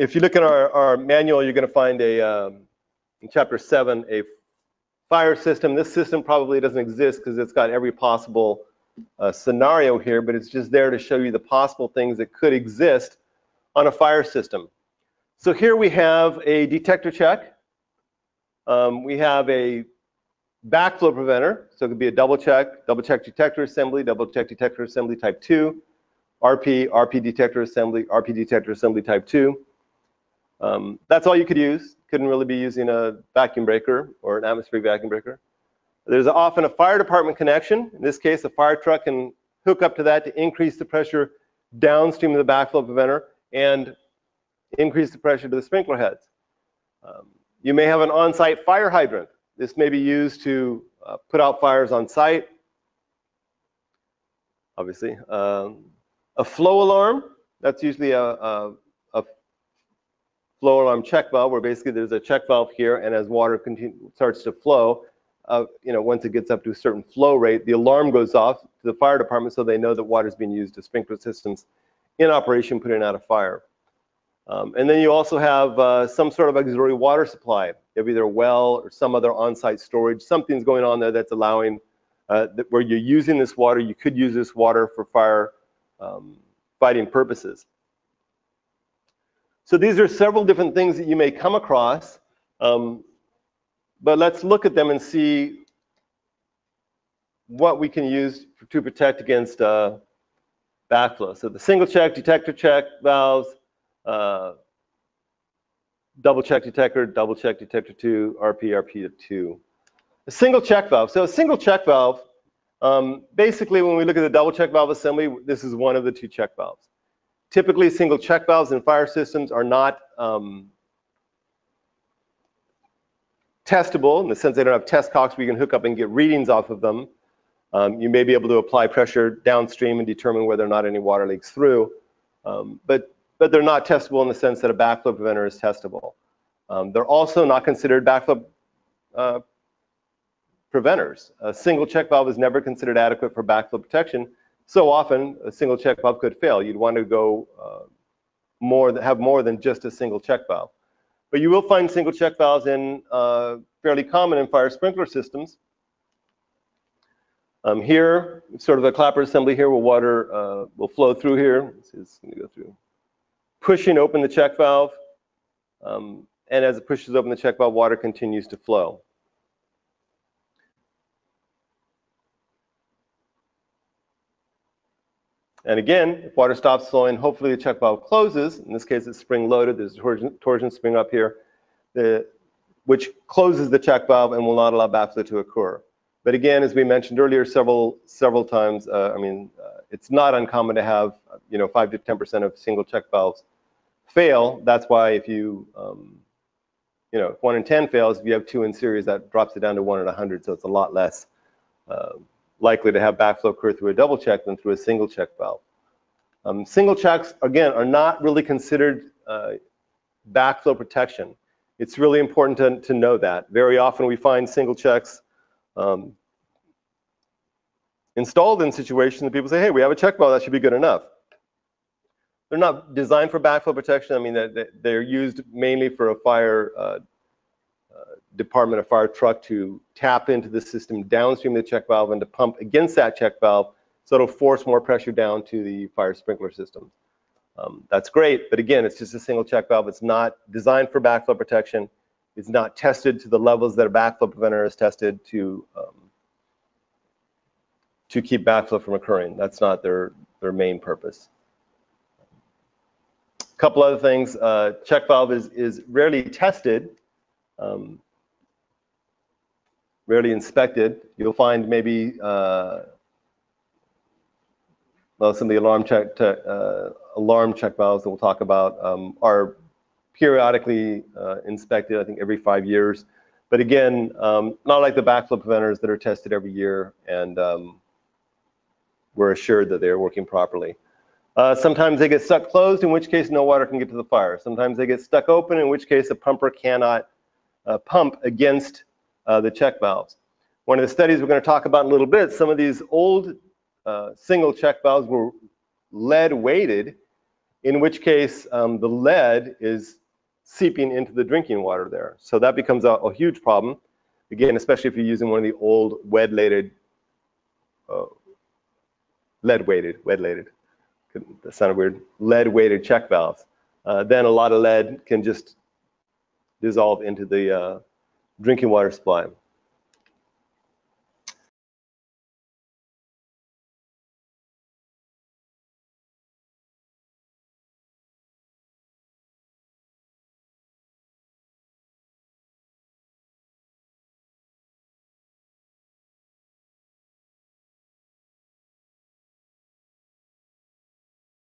if you look at our, our manual, you're going to find a, um, in chapter seven, a fire system. This system probably doesn't exist because it's got every possible uh, scenario here, but it's just there to show you the possible things that could exist on a fire system. So here we have a detector check. Um, we have a backflow preventer, so it could be a double check, double check detector assembly, double check detector assembly type 2, RP, RP detector assembly, RP detector assembly type 2. Um, that's all you could use. Couldn't really be using a vacuum breaker or an atmospheric vacuum breaker. There's often a fire department connection. In this case, a fire truck can hook up to that to increase the pressure downstream of the backflow preventer and increase the pressure to the sprinkler heads. Um, you may have an on-site fire hydrant. This may be used to uh, put out fires on site, obviously. Um, a flow alarm, that's usually a, a, a, flow alarm check valve where basically there's a check valve here and as water continue, starts to flow, uh, you know, once it gets up to a certain flow rate, the alarm goes off to the fire department so they know that water is being used to sprinkler systems in operation putting out a fire. Um, and then you also have uh, some sort of auxiliary water supply. You have either a well or some other on-site storage. Something's going on there that's allowing, uh, that where you're using this water, you could use this water for fire um, fighting purposes. So these are several different things that you may come across, um, but let's look at them and see what we can use to protect against uh, backflow. So the single check, detector check valves, uh, double check detector, double check detector 2, RP, RP 2. A single check valve. So a single check valve um, basically, when we look at the double check valve assembly, this is one of the two check valves. Typically, single check valves in fire systems are not um, testable in the sense they don't have test cocks where you can hook up and get readings off of them. Um, you may be able to apply pressure downstream and determine whether or not any water leaks through, um, but, but they're not testable in the sense that a backflow preventer is testable. Um, they're also not considered backflow uh, preventers. A single check valve is never considered adequate for backflow protection. So often, a single check valve could fail. You'd want to go uh, more, have more than just a single check valve. But you will find single check valves in uh, fairly common in fire sprinkler systems. Um, here, sort of a clapper assembly here where water uh, will flow through here. It's going to go through. Pushing open the check valve, um, and as it pushes open the check valve, water continues to flow. And again, if water stops flowing, hopefully the check valve closes. In this case, it's spring loaded. There's a torsion, torsion spring up here, the, which closes the check valve and will not allow backflow to occur. But again, as we mentioned earlier several several times, uh, I mean, uh, it's not uncommon to have, you know, 5 to 10% of single check valves fail. That's why if you, um, you know, if 1 in 10 fails, if you have two in series, that drops it down to 1 in a 100, so it's a lot less. Uh, likely to have backflow occur through a double check than through a single check valve. Um, single checks, again, are not really considered uh, backflow protection. It's really important to, to know that. Very often we find single checks um, installed in situations that people say, hey, we have a check valve, that should be good enough. They're not designed for backflow protection. I mean, they're used mainly for a fire uh, Department of Fire truck to tap into the system downstream of the check valve and to pump against that check valve so it'll force more pressure down to the fire sprinkler system. Um, that's great, but again, it's just a single check valve. It's not designed for backflow protection. It's not tested to the levels that a backflow preventer is tested to um, to keep backflow from occurring. That's not their, their main purpose. A couple other things, uh, check valve is, is rarely tested. Um, rarely inspected. You'll find maybe uh, well, some of the alarm check uh, alarm check valves that we'll talk about um, are periodically uh, inspected. I think every five years. But again, um, not like the backflow preventers that are tested every year and um, we're assured that they're working properly. Uh, sometimes they get stuck closed, in which case no water can get to the fire. Sometimes they get stuck open, in which case a pumper cannot uh, pump against uh, the check valves. One of the studies we're going to talk about in a little bit, some of these old uh, single check valves were lead weighted in which case um, the lead is seeping into the drinking water there. So that becomes a, a huge problem. Again, especially if you're using one of the old lead-weighted, uh, lead-weighted, lead-weighted, that sounded weird, lead-weighted check valves. Uh, then a lot of lead can just dissolve into the uh, drinking water supply.